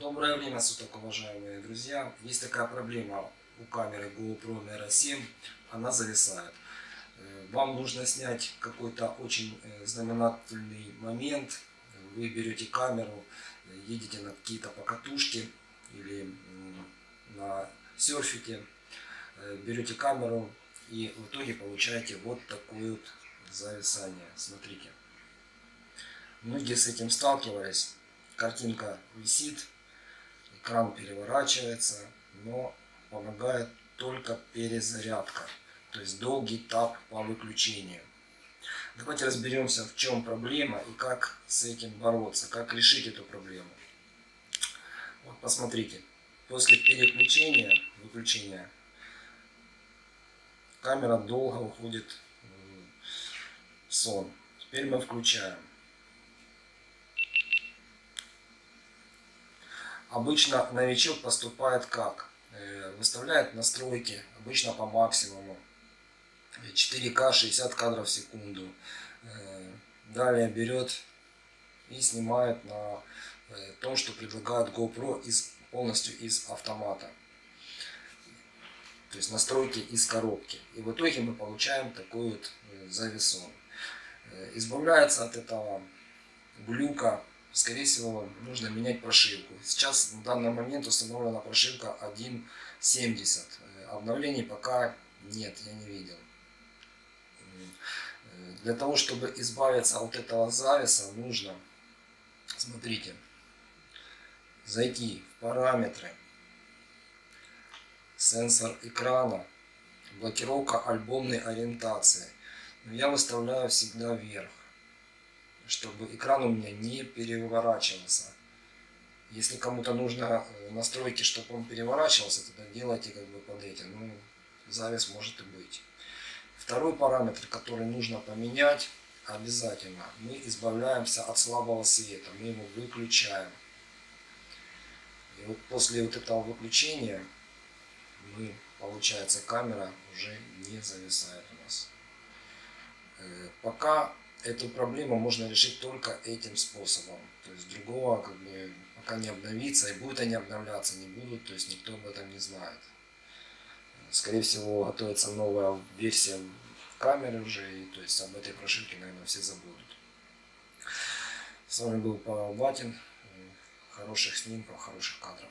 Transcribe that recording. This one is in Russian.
Доброе время суток, уважаемые друзья. Есть такая проблема у камеры GoPro Nero 7, она зависает. Э, вам нужно снять какой-то очень э, знаменательный момент. Вы берете камеру, едете на какие-то покатушки или на серфите, э, берете камеру и в итоге получаете вот такое вот зависание. Смотрите. Многие с этим сталкивались. Картинка висит, экран переворачивается, но помогает только перезарядка, то есть долгий тап по выключению. Давайте разберемся, в чем проблема и как с этим бороться, как решить эту проблему. Вот посмотрите, после переключения, выключения, камера долго уходит в сон. Теперь мы включаем. Обычно новичок поступает как? Э, выставляет настройки, обычно по максимуму. 4К 60 кадров в секунду. Э, далее берет и снимает на э, том, что предлагает GoPro из, полностью из автомата. То есть настройки из коробки. И в итоге мы получаем такой вот зависон. Избавляется от этого глюка скорее всего, нужно менять прошивку. Сейчас на данный момент установлена прошивка 1.70. Э, обновлений пока нет, я не видел. Э, для того, чтобы избавиться от этого зависа, нужно, смотрите, зайти в параметры, сенсор экрана, блокировка альбомной ориентации. Я выставляю всегда вверх чтобы экран у меня не переворачивался. Если кому-то нужно э, настройки, чтобы он переворачивался, тогда делайте как бы под этим. Ну, завис может и быть. Второй параметр, который нужно поменять обязательно, мы избавляемся от слабого света, мы его выключаем. И вот после вот этого выключения мы, получается, камера уже не зависает у нас. Э, пока эту проблему можно решить только этим способом. То есть другого как бы пока не обновится, и будут они обновляться, не будут, то есть никто об этом не знает. Скорее всего, готовится новая версия камеры уже, и то есть об этой прошивке, наверное, все забудут. С вами был Павел Батин. Хороших снимков, хороших кадров.